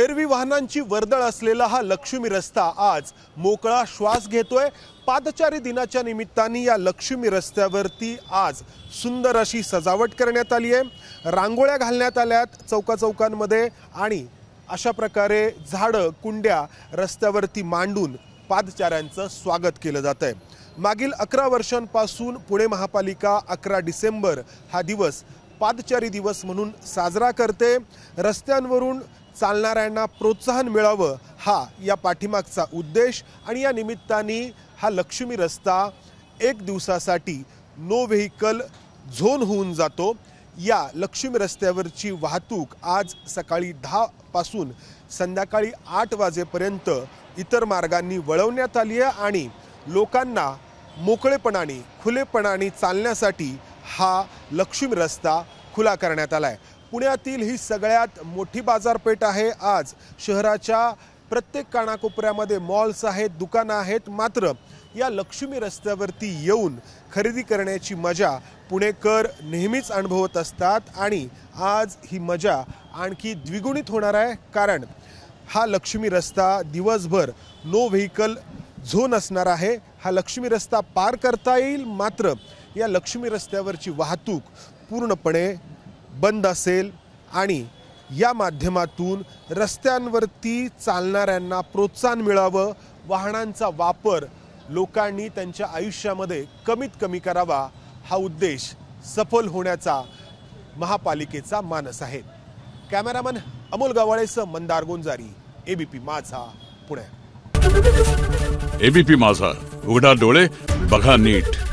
एरवी वाहनांची वर्दळ असलेला हा लक्ष्मी रस्ता आज मोकळा श्वास घेतोय. पादचारी दिनाच्या निमित्ताने या लक्ष्मी रस्त्यावरती आज सुंदर अशी सजावट करण्यात आली आहे. रांगोळ्या घालण्यात आल्यात चौका चौकांमध्ये आणि अशा प्रकारे झाडं कुंड्या रस्त्यावरती मांडून पादचाऱ्यांचं स्वागत केलं जात आहे. मागील अकरा वर्षांपासून पुणे महापालिका अकरा डिसेंबर हा दिवस पादचारी दिवस म्हणून साजरा करते. रस्त्यांवरून चालणाऱ्यांना प्रोत्साहन मिळावं हा या पाठीमागचा उद्देश आणि या निमित्ताने हा लक्ष्मी रस्ता एक दिवसासाठी नो व्हेकल झोन होऊन जातो. या लक्ष्मी रस्त्यावरची वाहतूक आज सकाळी दहापासून संध्याकाळी आठ वाजेपर्यंत इतर मार्गांनी वळवण्यात आली आहे आणि लोकांना मोकळेपणाने खुलेपणाने चालण्यासाठी हा लक्ष्मी रस्ता खुला करण्यात आला आहे. पुण्यातील ही सगळ्यात मोठी बाजारपेठ आहे. आज शहराच्या प्रत्येक कानाकोपऱ्यामध्ये मॉल्स आहेत दुकानं आहेत. मात्र या लक्ष्मी रस्त्यावरती येऊन खरेदी करण्याची मजा पुणेकर नेहमीच अनुभवत असतात आणि आज ही मजा आणखी द्विगुणित होणार आहे. कारण हा लक्ष्मी रस्ता दिवसभर नो व्हेकल झोन असणार आहे. हा लक्ष्मी रस्ता पार करता येईल. मात्र या लक्ष्मी रस्त्यावरची वाहतूक पूर्णपणे बंद असेल आणि या माध्यमातून रस्त्यांवरती चालणाऱ्यांना प्रोत्साहन मिळावं वाहनांचा वापर लोकांनी त्यांच्या आयुष्यामध्ये कमीत कमी करावा हा उद्देश सफल होण्याचा महापालिकेचा मानस आहे. कॅमेरामन अमोल गवाळेसह मंदार गोंजारी एबीपी माझा पुणे. एबीपी माझा. उघडा डोळे बघा नीट.